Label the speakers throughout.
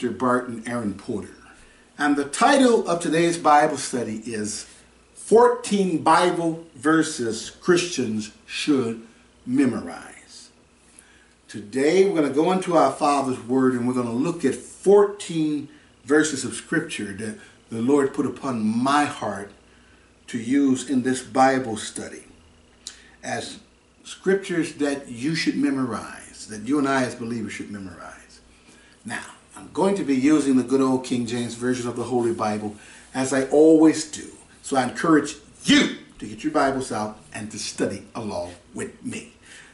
Speaker 1: Minister Barton Aaron Porter, and the title of today's Bible study is 14 Bible Verses Christians Should Memorize. Today we're going to go into our Father's Word and we're going to look at 14 verses of Scripture that the Lord put upon my heart to use in this Bible study as scriptures that you should memorize, that you and I as believers should memorize. Now, I'm going to be using the good old King James Version of the Holy Bible as I always do. So I encourage you to get your Bibles out and to study along with me.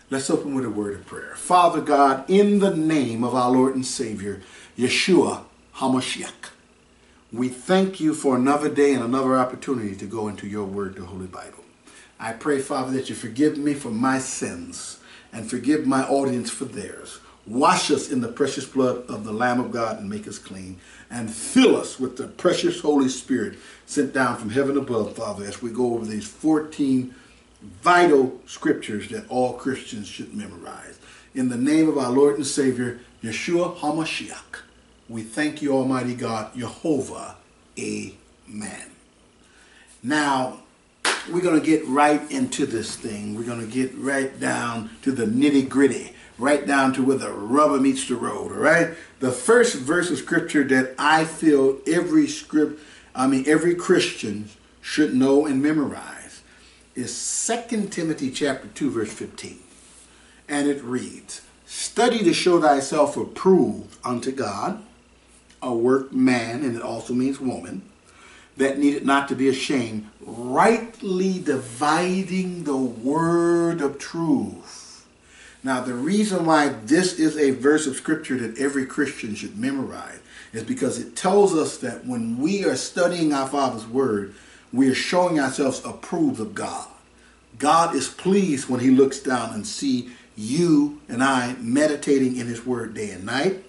Speaker 1: Let's open with a word of prayer. Father God, in the name of our Lord and Savior, Yeshua HaMashiach, we thank you for another day and another opportunity to go into your word, the Holy Bible. I pray, Father, that you forgive me for my sins and forgive my audience for theirs. Wash us in the precious blood of the Lamb of God and make us clean. And fill us with the precious Holy Spirit sent down from heaven above, Father, as we go over these 14 vital scriptures that all Christians should memorize. In the name of our Lord and Savior, Yeshua HaMashiach. We thank you, Almighty God, Jehovah. Amen. Now, we're going to get right into this thing. We're going to get right down to the nitty gritty, right down to where the rubber meets the road, all right? The first verse of scripture that I feel every script, I mean, every Christian should know and memorize is 2 Timothy chapter 2, verse 15. And it reads, Study to show thyself approved unto God, a workman, and it also means woman, that needed not to be ashamed, rightly dividing the word of truth. Now, the reason why this is a verse of scripture that every Christian should memorize is because it tells us that when we are studying our Father's word, we are showing ourselves approved of God. God is pleased when he looks down and see you and I meditating in his word day and night.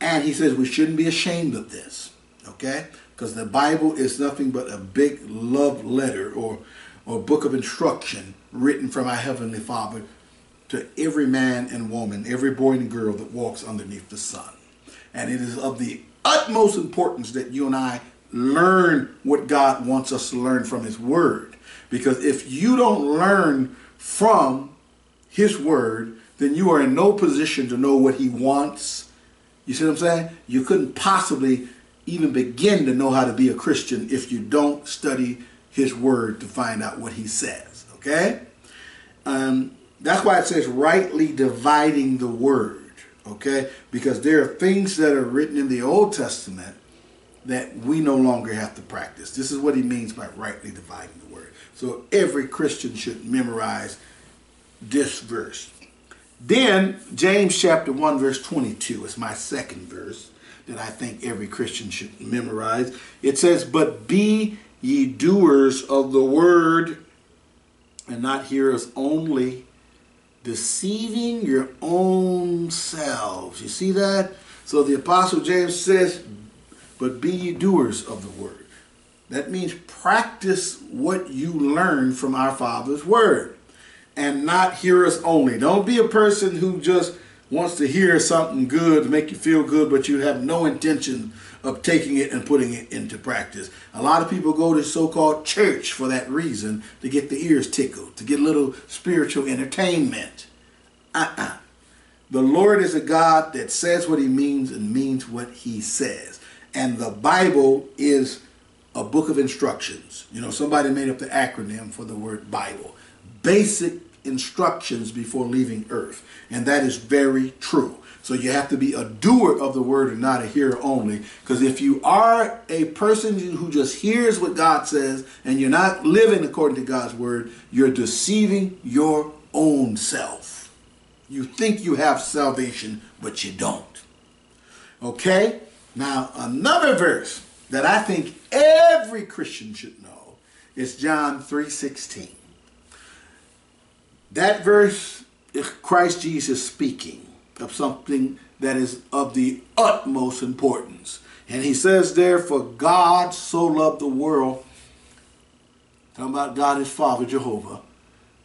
Speaker 1: And he says we shouldn't be ashamed of this, okay? Because the Bible is nothing but a big love letter or, or book of instruction written from our Heavenly Father to every man and woman, every boy and girl that walks underneath the sun. And it is of the utmost importance that you and I learn what God wants us to learn from His Word. Because if you don't learn from His Word, then you are in no position to know what He wants. You see what I'm saying? You couldn't possibly even begin to know how to be a Christian if you don't study His Word to find out what He says. Okay? Um, that's why it says rightly dividing the Word. Okay? Because there are things that are written in the Old Testament that we no longer have to practice. This is what he means by rightly dividing the word. So every Christian should memorize this verse. Then James chapter 1 verse 22 is my second verse that I think every Christian should memorize. It says, "But be ye doers of the word and not hearers only, deceiving your own selves." You see that? So the apostle James says, but be ye doers of the word. That means practice what you learn from our Father's word and not hearers only. Don't be a person who just wants to hear something good to make you feel good, but you have no intention of taking it and putting it into practice. A lot of people go to so-called church for that reason, to get the ears tickled, to get a little spiritual entertainment. Uh-uh. The Lord is a God that says what he means and means what he says. And the Bible is a book of instructions. You know, somebody made up the acronym for the word Bible. Basic instructions before leaving earth. And that is very true. So you have to be a doer of the word and not a hearer only. Because if you are a person who just hears what God says and you're not living according to God's word, you're deceiving your own self. You think you have salvation, but you don't. Okay? Now, another verse that I think every Christian should know is John 3.16. That verse is Christ Jesus speaking of something that is of the utmost importance. And he says there, for God so loved the world, talking about God his Father, Jehovah,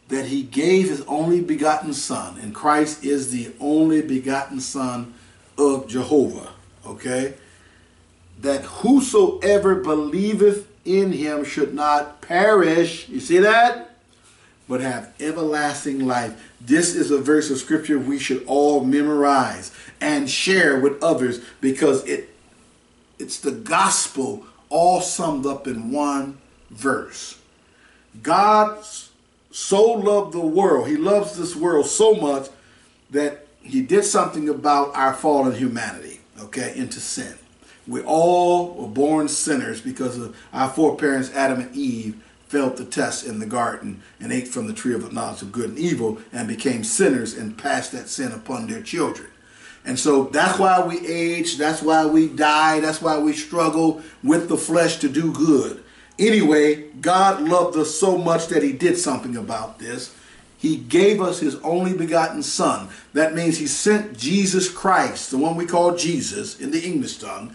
Speaker 1: that he gave his only begotten Son. And Christ is the only begotten Son of Jehovah, okay? That whosoever believeth in him should not perish. You see that? But have everlasting life. This is a verse of scripture we should all memorize and share with others because it it's the gospel all summed up in one verse. God so loved the world. He loves this world so much that he did something about our fallen humanity, okay, into sin. We all were born sinners because of our foreparents, Adam and Eve, failed the test in the garden and ate from the tree of the knowledge of good and evil and became sinners and passed that sin upon their children. And so that's why we age, that's why we die, that's why we struggle with the flesh to do good. Anyway, God loved us so much that he did something about this. He gave us his only begotten son. That means he sent Jesus Christ, the one we call Jesus in the English tongue,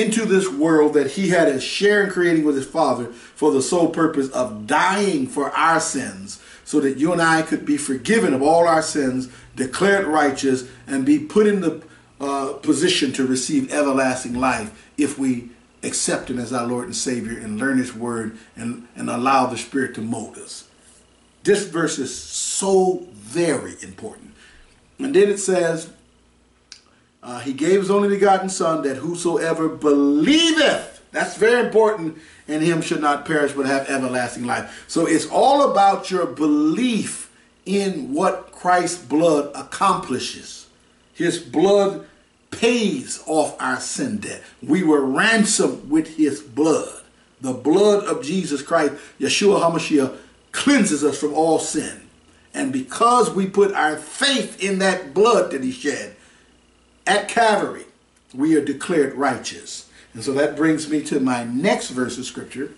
Speaker 1: into this world that he had a share in creating with his Father for the sole purpose of dying for our sins so that you and I could be forgiven of all our sins, declared righteous, and be put in the uh, position to receive everlasting life if we accept him as our Lord and Savior and learn his word and, and allow the Spirit to mold us. This verse is so very important. And then it says, uh, he gave his only begotten son that whosoever believeth, that's very important, in him should not perish but have everlasting life. So it's all about your belief in what Christ's blood accomplishes. His blood pays off our sin debt. We were ransomed with his blood. The blood of Jesus Christ, Yeshua HaMashiach, cleanses us from all sin. And because we put our faith in that blood that he shed, at Calvary, we are declared righteous. And so that brings me to my next verse of scripture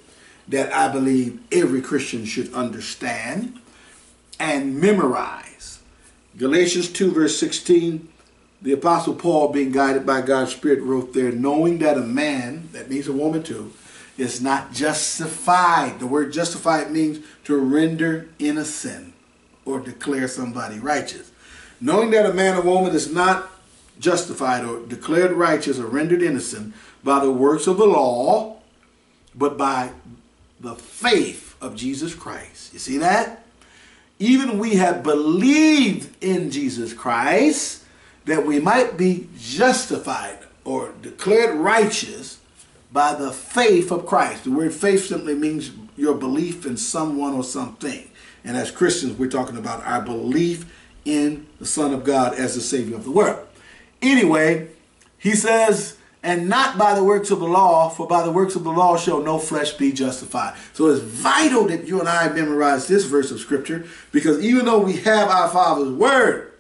Speaker 1: that I believe every Christian should understand and memorize. Galatians 2 verse 16, the apostle Paul being guided by God's Spirit wrote there, knowing that a man, that means a woman too, is not justified. The word justified means to render innocent or declare somebody righteous. Knowing that a man or woman is not justified or declared righteous or rendered innocent by the works of the law, but by the faith of Jesus Christ. You see that? Even we have believed in Jesus Christ that we might be justified or declared righteous by the faith of Christ. The word faith simply means your belief in someone or something. And as Christians, we're talking about our belief in the Son of God as the Savior of the world. Anyway, he says, and not by the works of the law, for by the works of the law shall no flesh be justified. So it's vital that you and I memorize this verse of scripture because even though we have our Father's word,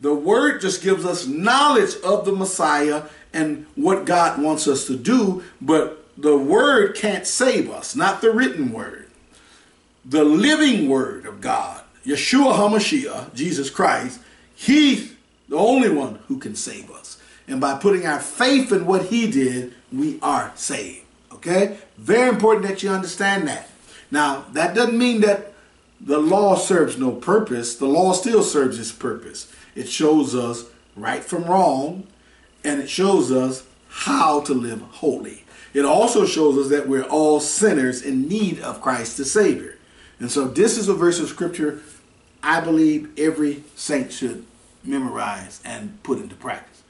Speaker 1: the word just gives us knowledge of the Messiah and what God wants us to do, but the word can't save us, not the written word. The living word of God, Yeshua HaMashiach, Jesus Christ, he the only one who can save us. And by putting our faith in what he did, we are saved. Okay? Very important that you understand that. Now, that doesn't mean that the law serves no purpose. The law still serves its purpose. It shows us right from wrong, and it shows us how to live holy. It also shows us that we're all sinners in need of Christ the Savior. And so this is a verse of scripture I believe every saint should memorize and put into practice.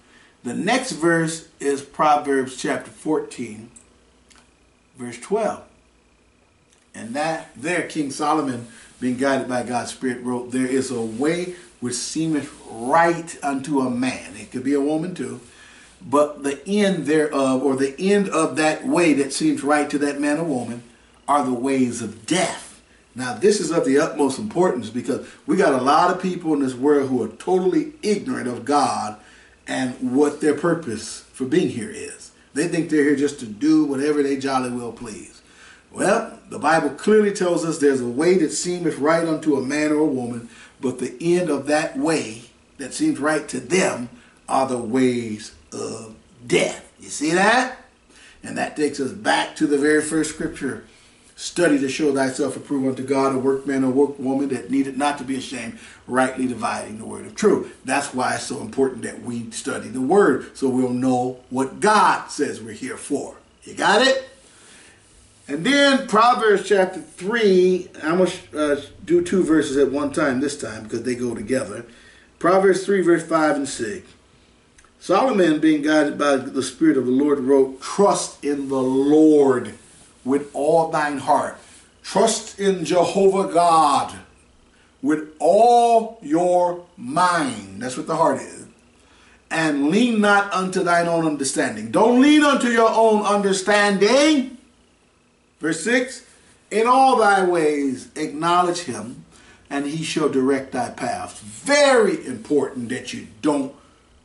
Speaker 1: The next verse is Proverbs chapter 14, verse 12. And that there, King Solomon, being guided by God's Spirit, wrote, There is a way which seemeth right unto a man. It could be a woman too. But the end thereof, or the end of that way that seems right to that man or woman, are the ways of death. Now, this is of the utmost importance because we got a lot of people in this world who are totally ignorant of God and what their purpose for being here is. They think they're here just to do whatever they jolly well please. Well, the Bible clearly tells us there's a way that seemeth right unto a man or a woman, but the end of that way that seems right to them are the ways of death. You see that? And that takes us back to the very first scripture Study to show thyself approved unto God, a workman or workwoman that needed not to be ashamed, rightly dividing the word of truth. That's why it's so important that we study the word so we'll know what God says we're here for. You got it? And then Proverbs chapter 3, I'm going to uh, do two verses at one time this time because they go together. Proverbs 3, verse 5 and 6. Solomon, being guided by the Spirit of the Lord, wrote, Trust in the Lord with all thine heart. Trust in Jehovah God with all your mind. That's what the heart is. And lean not unto thine own understanding. Don't lean unto your own understanding. Verse 6 In all thy ways acknowledge him, and he shall direct thy paths. Very important that you don't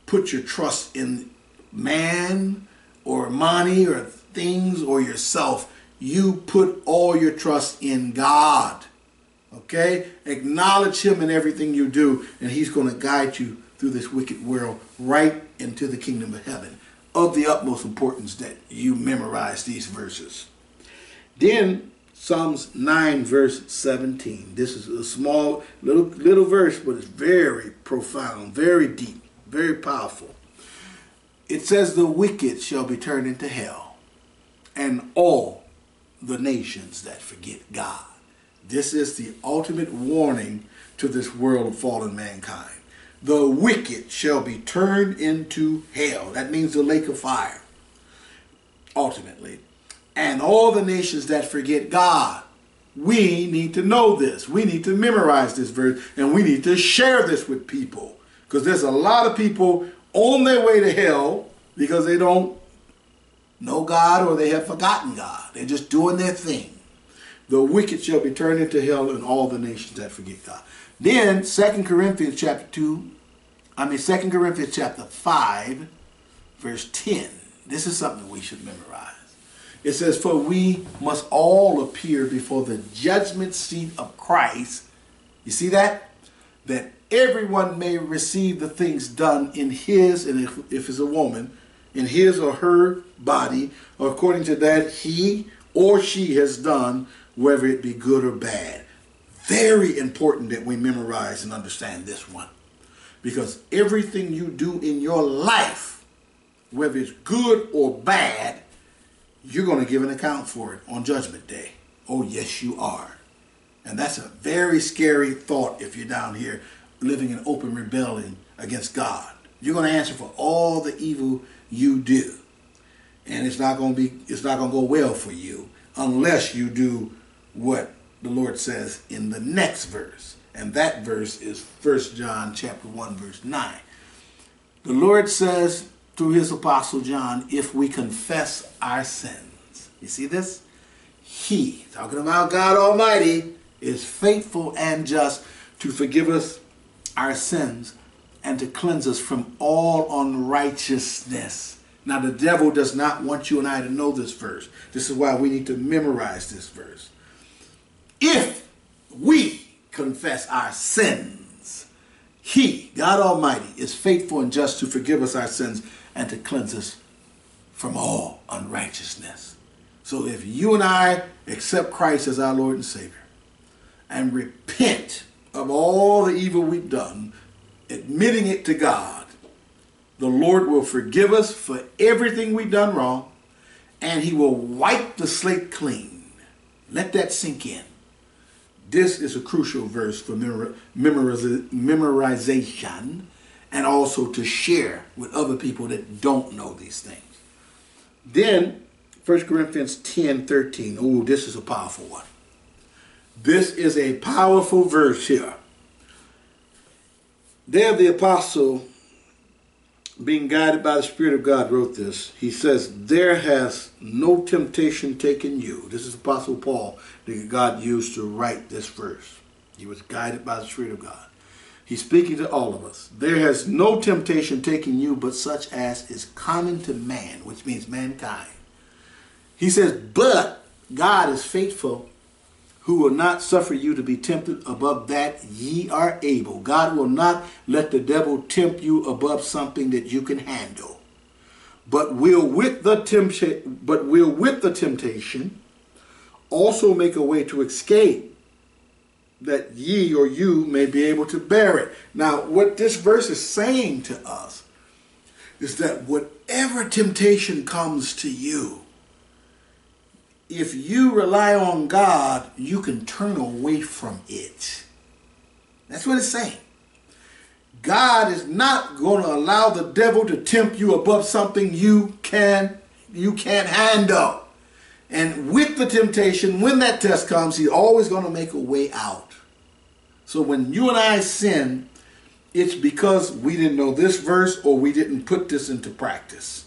Speaker 1: put your trust in man or money or things or yourself you put all your trust in God. Okay? Acknowledge Him in everything you do, and He's going to guide you through this wicked world right into the kingdom of heaven. Of the utmost importance that you memorize these verses. Then Psalms 9 verse 17. This is a small little little verse, but it's very profound, very deep, very powerful. It says the wicked shall be turned into hell, and all the nations that forget God. This is the ultimate warning to this world of fallen mankind. The wicked shall be turned into hell. That means the lake of fire, ultimately. And all the nations that forget God. We need to know this. We need to memorize this verse and we need to share this with people. Because there's a lot of people on their way to hell because they don't know God or they have forgotten God. They're just doing their thing. The wicked shall be turned into hell and all the nations that forget God. Then 2 Corinthians chapter 2, I mean 2 Corinthians chapter 5, verse 10. This is something we should memorize. It says, For we must all appear before the judgment seat of Christ. You see that? That everyone may receive the things done in his, and if, if it's a woman, in his or her body according to that he or she has done, whether it be good or bad. Very important that we memorize and understand this one. Because everything you do in your life, whether it's good or bad, you're going to give an account for it on Judgment Day. Oh, yes, you are. And that's a very scary thought if you're down here living in open rebellion against God. You're going to answer for all the evil you do. And it's not going to be it's not going to go well for you unless you do what the Lord says in the next verse. And that verse is 1 John chapter 1 verse 9. The Lord says through his apostle John, if we confess our sins. You see this? He, talking about God Almighty, is faithful and just to forgive us our sins and to cleanse us from all unrighteousness. Now, the devil does not want you and I to know this verse. This is why we need to memorize this verse. If we confess our sins, He, God Almighty, is faithful and just to forgive us our sins and to cleanse us from all unrighteousness. So if you and I accept Christ as our Lord and Savior and repent of all the evil we've done, admitting it to God, the Lord will forgive us for everything we've done wrong and he will wipe the slate clean. Let that sink in. This is a crucial verse for memorization and also to share with other people that don't know these things. Then 1 Corinthians 10 13. Oh, this is a powerful one. This is a powerful verse here. There, the apostle, being guided by the Spirit of God, wrote this. He says, There has no temptation taken you. This is Apostle Paul that God used to write this verse. He was guided by the Spirit of God. He's speaking to all of us. There has no temptation taken you but such as is common to man, which means mankind. He says, But God is faithful who will not suffer you to be tempted above that ye are able. God will not let the devil tempt you above something that you can handle. But will with the temptation but will with the temptation also make a way to escape, that ye or you may be able to bear it. Now, what this verse is saying to us is that whatever temptation comes to you, if you rely on God, you can turn away from it. That's what it's saying. God is not going to allow the devil to tempt you above something you can you can't handle. And with the temptation, when that test comes, he's always going to make a way out. So when you and I sin, it's because we didn't know this verse or we didn't put this into practice.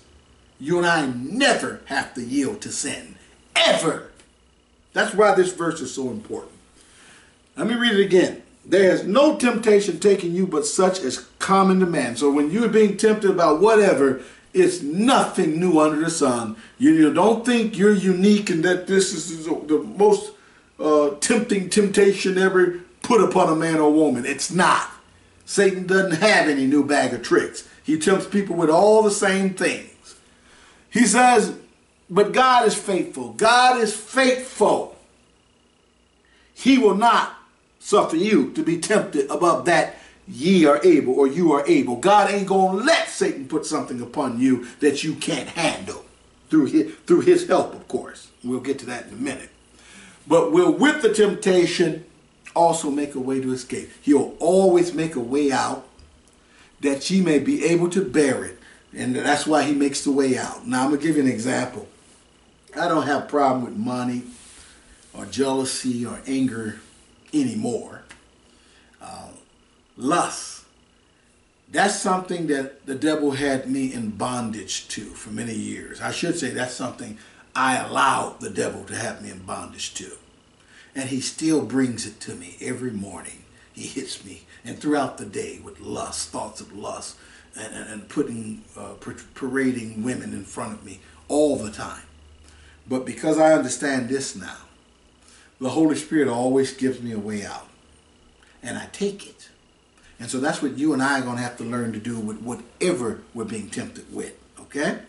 Speaker 1: You and I never have to yield to sin. Ever. That's why this verse is so important. Let me read it again. There is no temptation taking you but such as common to man. So when you're being tempted about whatever, it's nothing new under the sun. You, you don't think you're unique and that this is the most uh, tempting temptation ever put upon a man or woman. It's not. Satan doesn't have any new bag of tricks. He tempts people with all the same things. He says, but God is faithful. God is faithful. He will not suffer you to be tempted above that ye are able or you are able. God ain't going to let Satan put something upon you that you can't handle through his, through his help, of course. We'll get to that in a minute. But will with the temptation also make a way to escape. He'll always make a way out that ye may be able to bear it. And that's why he makes the way out. Now I'm going to give you an example. I don't have a problem with money or jealousy or anger anymore. Uh, lust. That's something that the devil had me in bondage to for many years. I should say that's something I allowed the devil to have me in bondage to. And he still brings it to me every morning. He hits me and throughout the day with lust, thoughts of lust, and, and, and putting, uh, parading women in front of me all the time. But because I understand this now, the Holy Spirit always gives me a way out. And I take it. And so that's what you and I are going to have to learn to do with whatever we're being tempted with. Okay?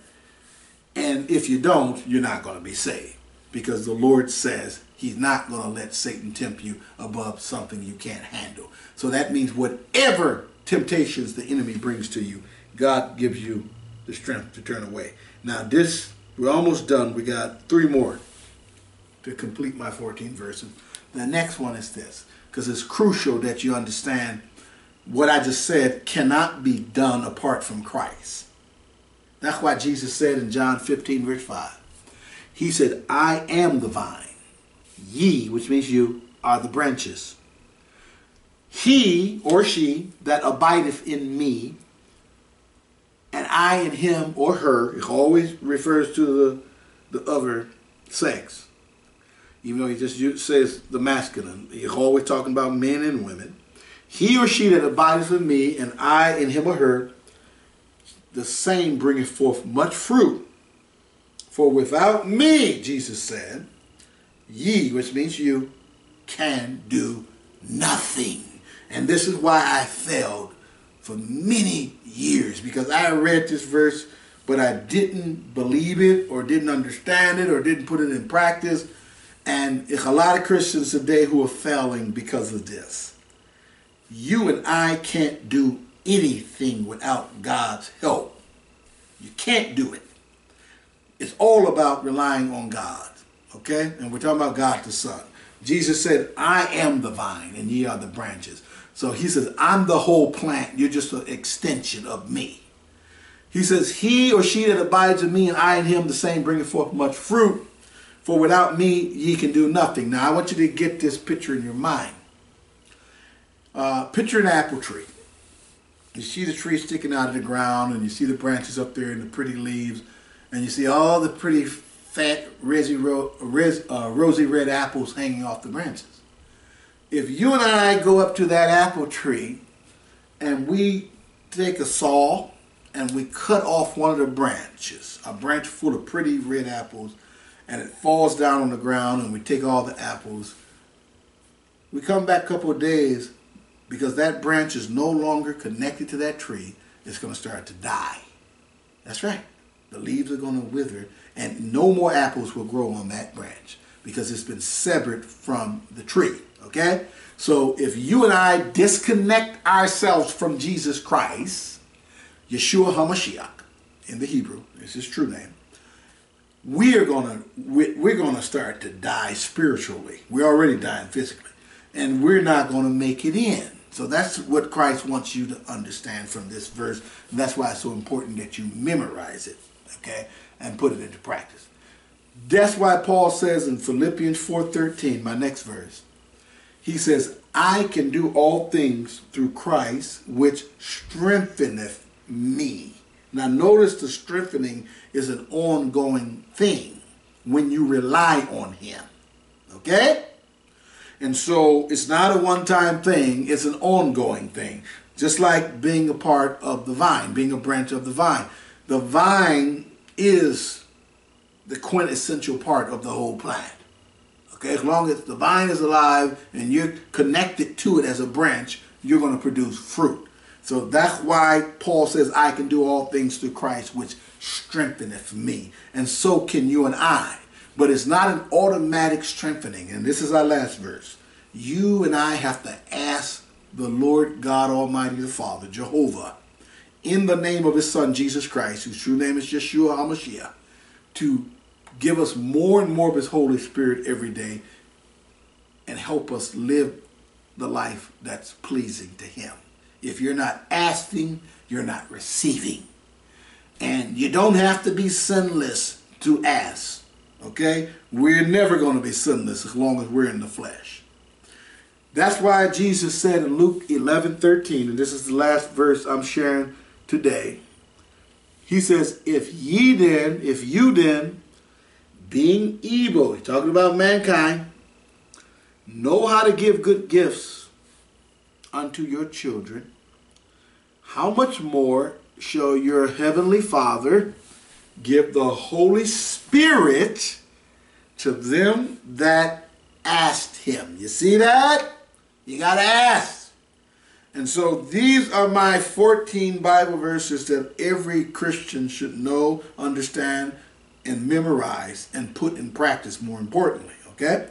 Speaker 1: And if you don't, you're not going to be saved. Because the Lord says he's not going to let Satan tempt you above something you can't handle. So that means whatever temptations the enemy brings to you, God gives you the strength to turn away. Now this we're almost done. We got three more to complete my 14 verses. The next one is this, because it's crucial that you understand what I just said cannot be done apart from Christ. That's why Jesus said in John 15, verse 5, He said, I am the vine. Ye, which means you, are the branches. He or she that abideth in me, I and him or her, it always refers to the, the other sex. Even though he just says the masculine, he's always talking about men and women. He or she that abides with me, and I in him or her, the same bringeth forth much fruit. For without me, Jesus said, ye, which means you, can do nothing. And this is why I failed for many years because I read this verse, but I didn't believe it or didn't understand it or didn't put it in practice. And it's a lot of Christians today who are failing because of this. You and I can't do anything without God's help. You can't do it. It's all about relying on God. Okay? And we're talking about God the Son. Jesus said, I am the vine and ye are the branches. So he says, I'm the whole plant. You're just an extension of me. He says, he or she that abides in me and I in him, the same bringeth forth much fruit. For without me, ye can do nothing. Now, I want you to get this picture in your mind. Uh, picture an apple tree. You see the tree sticking out of the ground, and you see the branches up there and the pretty leaves, and you see all the pretty fat, rosy, ro uh, rosy red apples hanging off the branches if you and I go up to that apple tree and we take a saw and we cut off one of the branches, a branch full of pretty red apples, and it falls down on the ground and we take all the apples, we come back a couple of days because that branch is no longer connected to that tree, it's going to start to die. That's right. The leaves are going to wither and no more apples will grow on that branch because it's been severed from the tree. Okay? So if you and I disconnect ourselves from Jesus Christ, Yeshua HaMashiach in the Hebrew, is his true name, we are gonna we're gonna start to die spiritually. We're already dying physically, and we're not gonna make it in. So that's what Christ wants you to understand from this verse. And that's why it's so important that you memorize it, okay, and put it into practice. That's why Paul says in Philippians 4:13, my next verse, he says, I can do all things through Christ, which strengtheneth me. Now, notice the strengthening is an ongoing thing when you rely on Him. Okay? And so it's not a one time thing, it's an ongoing thing. Just like being a part of the vine, being a branch of the vine. The vine is the quintessential part of the whole plant. Okay, as long as the vine is alive and you're connected to it as a branch, you're going to produce fruit. So that's why Paul says, I can do all things through Christ, which strengtheneth me. And so can you and I. But it's not an automatic strengthening. And this is our last verse. You and I have to ask the Lord God Almighty, the Father, Jehovah, in the name of his Son, Jesus Christ, whose true name is Yeshua HaMashiach, to give us more and more of his Holy Spirit every day and help us live the life that's pleasing to him. If you're not asking, you're not receiving. And you don't have to be sinless to ask. Okay? We're never going to be sinless as long as we're in the flesh. That's why Jesus said in Luke 11 13, and this is the last verse I'm sharing today. He says, If ye then, if you then, being evil, he's talking about mankind, know how to give good gifts unto your children, how much more shall your heavenly Father give the Holy Spirit to them that asked him? You see that? You got to ask. And so these are my 14 Bible verses that every Christian should know, understand, and memorize and put in practice more importantly, okay?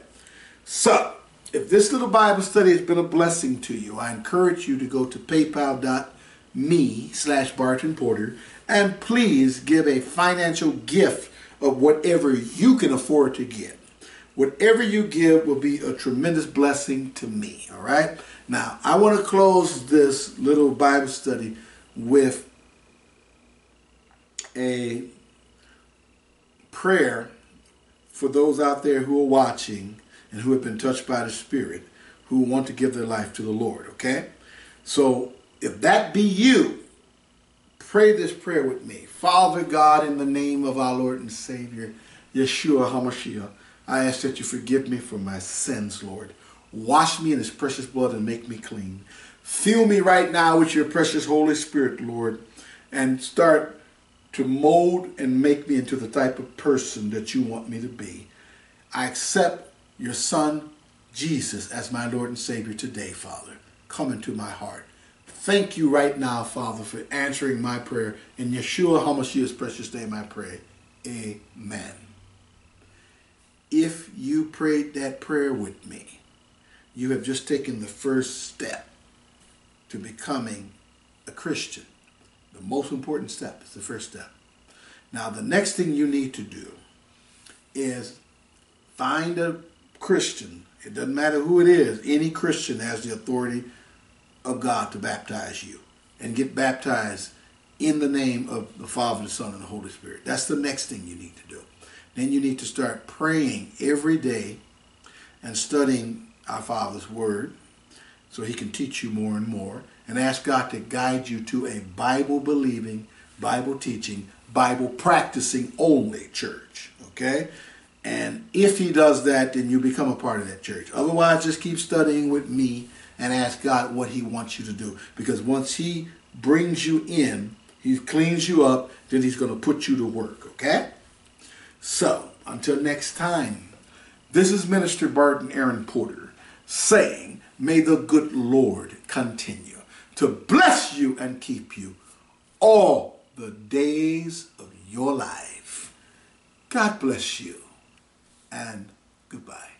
Speaker 1: So, if this little Bible study has been a blessing to you, I encourage you to go to paypal.me slash Barton Porter and please give a financial gift of whatever you can afford to give. Whatever you give will be a tremendous blessing to me, all right? Now, I want to close this little Bible study with a prayer for those out there who are watching and who have been touched by the Spirit, who want to give their life to the Lord, okay? So if that be you, pray this prayer with me. Father God, in the name of our Lord and Savior, Yeshua HaMashiach, I ask that you forgive me for my sins, Lord. Wash me in his precious blood and make me clean. Fill me right now with your precious Holy Spirit, Lord, and start to mold and make me into the type of person that you want me to be. I accept your Son, Jesus, as my Lord and Savior today, Father. Come into my heart. Thank you right now, Father, for answering my prayer. In Yeshua HaMashiach's precious name I pray. Amen. If you prayed that prayer with me, you have just taken the first step to becoming a Christian. The most important step is the first step. Now, the next thing you need to do is find a Christian. It doesn't matter who it is. Any Christian has the authority of God to baptize you and get baptized in the name of the Father, the Son, and the Holy Spirit. That's the next thing you need to do. Then you need to start praying every day and studying our Father's Word so He can teach you more and more and ask God to guide you to a Bible believing, Bible teaching, Bible practicing only church. Okay? And if He does that, then you become a part of that church. Otherwise, just keep studying with me and ask God what He wants you to do. Because once He brings you in, He cleans you up, then He's going to put you to work. Okay? So, until next time, this is Minister Barton Aaron Porter saying, May the good Lord continue to bless you and keep you all the days of your life. God bless you and Goodbye.